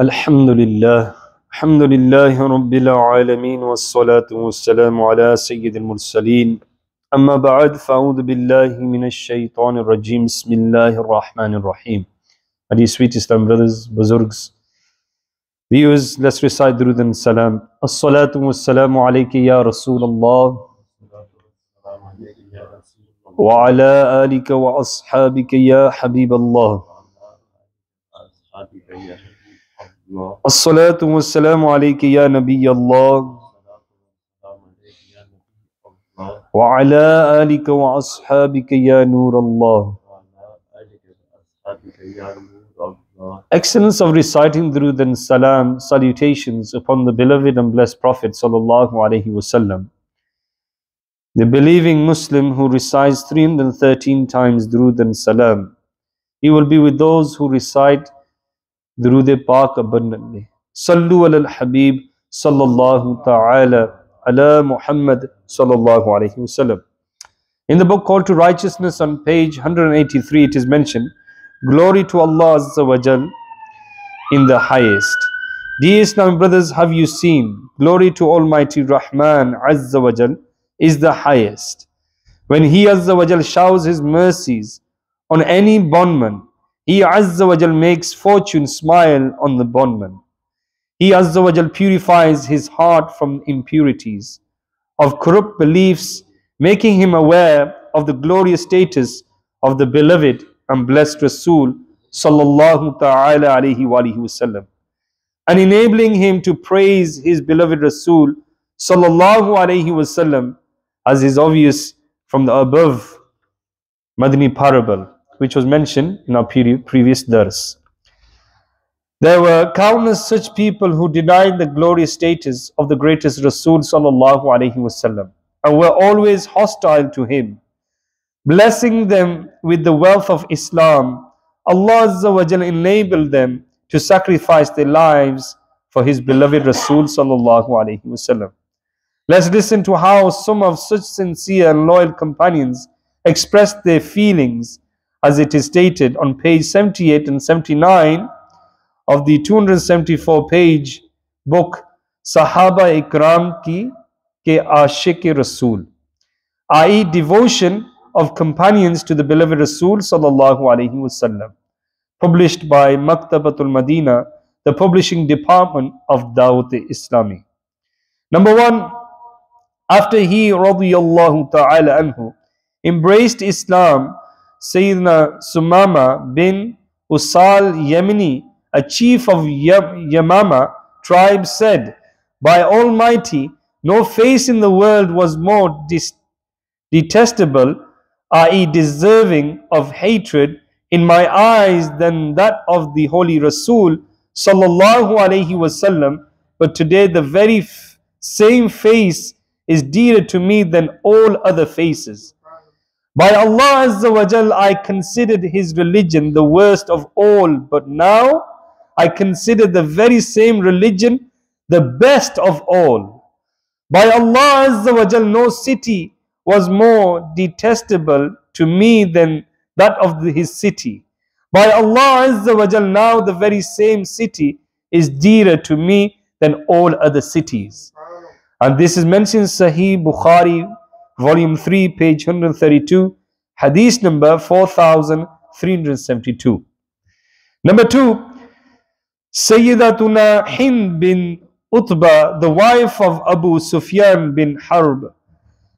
الحمد لله. الحمد لله رب العالمين والصلاة والسلام على سيد المرسلين. أما بعد فأعوذ بالله من الشيطان الرجيم. بسم الله الرحمن الرحيم. My sweet Islam brothers, bazurgs, viewers, let's recite درود السلام الصلاة والسلام عليك يا رسول الله وعلى آلك وأصحابك يا حبيب الله अस्सलाम वालेकुम या नबी अल्लाह वाला अलिक वासहाबिक या नूर अल्लाह Excellence of reciting Durud and Salam, salutations upon the beloved and blessed Prophet Sallallahu Alaihi Wasallam. The believing Muslim who recites 313 times Durud and Salam, he will be with those who recite Durud Pak abundantly. Sallu ala al-Habib sallallahu ta'ala ala Muhammad sallallahu alayhi wasallam. In the book called to righteousness on page 183 it is mentioned glory to Allah azza wa jal in the highest. Dear Islam brothers have you seen glory to Almighty Rahman azza wa jal is the highest. When he azza wa jal showers his mercies on any bondman he Azza wa Jal makes fortune smile on the bondman. He Azza wa Jal purifies his heart from impurities of corrupt beliefs, making him aware of the glorious status of the beloved and blessed Rasul sallallahu ta'ala alayhi wa wasallam and enabling him to praise his beloved Rasul sallallahu alayhi wasallam as is obvious from the above Madni parable which was mentioned in our previous dars. There were countless such people who denied the glorious status of the greatest Rasul sallallahu alaihi wasallam and were always hostile to him. Blessing them with the wealth of Islam, Allah Azza wa Jalla enabled them to sacrifice their lives for His beloved Rasul sallallahu alaihi wasallam. Let's listen to how some of such sincere and loyal companions expressed their feelings as it is stated on page 78 and 79 of the 274 page book Sahaba Ikram ki ke Ashik Rasul, i.e., devotion of companions to the beloved Rasul sallallahu alaihi wasallam, published by Maktabatul Madina, the publishing department of Dawat Islami. Number one, after he radiyallahu ta'ala anhu embraced Islam, Sayyidina Sumama bin Usal Yemeni, a chief of Yamama tribe, said, By Almighty, no face in the world was more detestable, i.e., deserving of hatred in my eyes than that of the Holy Rasul sallallahu alaihi wasallam. But today, the very same face is dearer to me than all other faces. By Allah Azza wa Jal, I considered his religion the worst of all, but now I consider the very same religion the best of all. By Allah Azza wa Jal, no city was more detestable to me than that of his city. By Allah Azza wa Jal, now the very same city is dearer to me than all other cities. And this is mentioned Sahih Bukhari volume 3, page 132, hadith number 4372. Number 2, Sayyidatuna Hind bin Utba, the wife of Abu Sufyan bin Harb,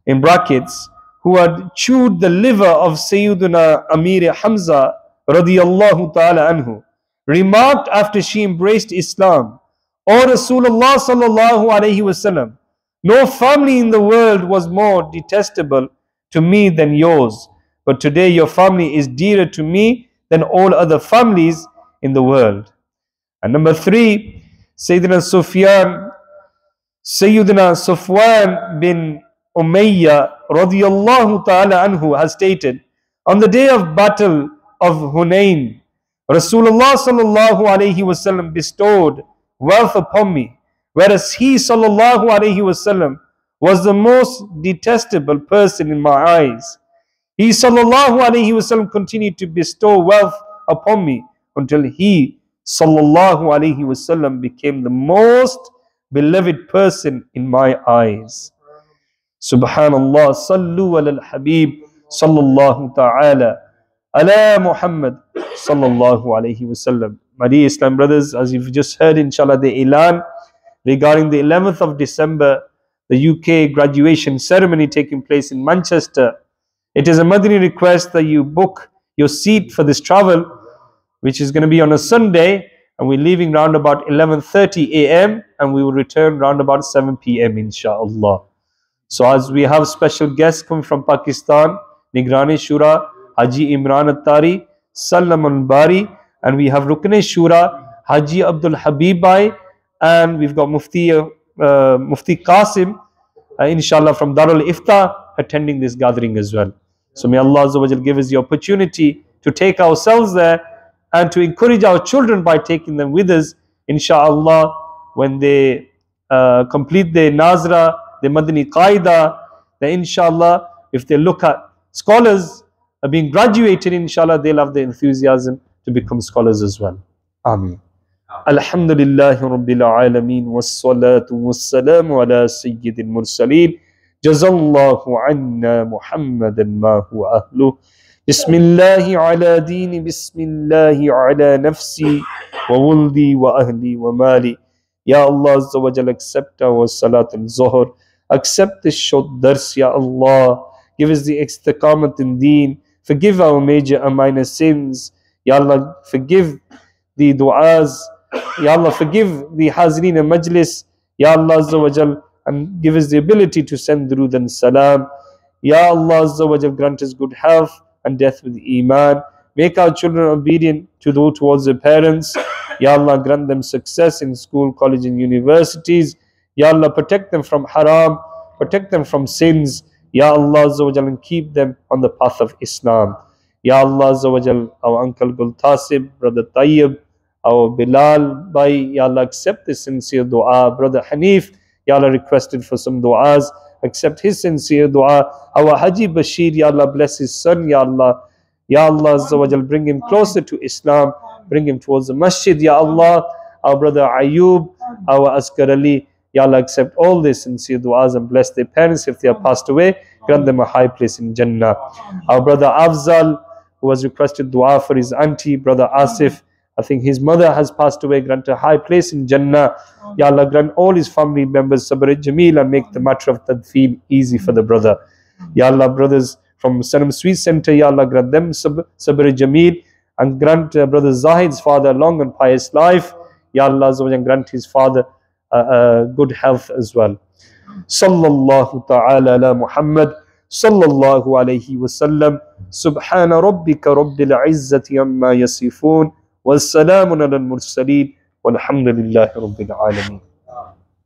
in brackets, who had chewed the liver of Sayyiduna Amir Hamza radiyallahu ta'ala anhu, remarked after she embraced Islam, O Rasulullah sallallahu alayhi wasallam, no family in the world was more detestable to me than yours. But today your family is dearer to me than all other families in the world. And number three, Sayyidina Sufyan, Sayyidina Sufwan bin Umayyah radiyallahu ta'ala anhu has stated, on the day of battle of Hunain, Rasulullah sallallahu alayhi wasallam bestowed wealth upon me whereas he sallallahu alaihi wasallam was the most detestable person in my eyes. He sallallahu alaihi wasallam continued to bestow wealth upon me until he sallallahu alaihi wasallam became the most beloved person in my eyes. Subhanallah, sallu ala al-habib sallallahu ta'ala ala Muhammad sallallahu alaihi wasallam. My dear Islam brothers, as you've just heard inshallah the ilan regarding the 11th of December, the UK graduation ceremony taking place in Manchester. It is a Madani request that you book your seat for this travel, which is going to be on a Sunday, and we're leaving round about 11.30 a.m. and we will return round about 7 p.m. inshallah. So as we have special guests coming from Pakistan, Nigrani Shura, Haji Imran Attari, Salam Bari, and we have Rukne Shura, Haji Abdul Habibai, and we've got Mufti, uh, Mufti Qasim, uh, inshallah from Darul Ifta, attending this gathering as well. So may Allah Azza give us the opportunity to take ourselves there and to encourage our children by taking them with us, inshallah, when they uh, complete their Nazra, their Madani Qaida, then inshallah, if they look at scholars are being graduated, inshallah, they'll have the enthusiasm to become scholars as well. Ameen. الحمد لله رب العالمين والصلاة والسلام على سيد المرسلين جزا الله عنا محمدا ما هو أهله بسم الله على ديني بسم الله على نفسي وولدي وأهلي ومالي Allah Azza wa Jal, accept our Salat al Zuhr. Accept this short dars, Ya Allah. Give us the istiqamat in deen. Forgive our major and minor sins. Ya Allah, forgive the du'as. Ya Allah, forgive the hazreen and majlis. Ya Allah Azza wa Jal, and give us the ability to send durud and salam. Ya Allah Azza wa Jal, grant us good health and death with iman. Make our children obedient to do towards their parents. Ya Allah, grant them success in school, college, and universities. Ya Allah, protect them from haram, protect them from sins. Ya Allah, Azza wa Jal, and keep them on the path of Islam. Ya Allah, Azza wa Jal, our uncle Gul Tasib, brother Tayyib, our Bilal Bhai, Ya Allah, accept this sincere dua. Brother Hanif, Ya Allah, requested for some duas. Accept his sincere dua. Our Haji Bashir, Ya Allah, bless his son, Ya Allah. Ya Allah, Azza wa bring him closer to Islam. Bring him towards the masjid, Ya Allah. Our brother Ayub, our Askar Ali, Ya Allah, accept all this sincere du'as and bless their parents if they have passed away. Grant them a high place in Jannah. Our brother Afzal, who has requested dua for his auntie, brother Asif. I think his mother has passed away. Grant a high place in Jannah. Ya Allah, grant all his family members sabr jameel and make the matter of tadfeen easy for the brother. Ya Allah, brothers from Sanam Sweet Center, Ya Allah, grant them sabr, jameel and grant uh, brother Zahid's father long and pious life. Ya Allah, grant his father uh, uh, good health as well. Sallallahu ta'ala ala Muhammad. Sallallahu alayhi wa sallam. Subhana rabbika rabbil izzati amma yasifun. والسلام على المرسلين والحمد لله رب العالمين.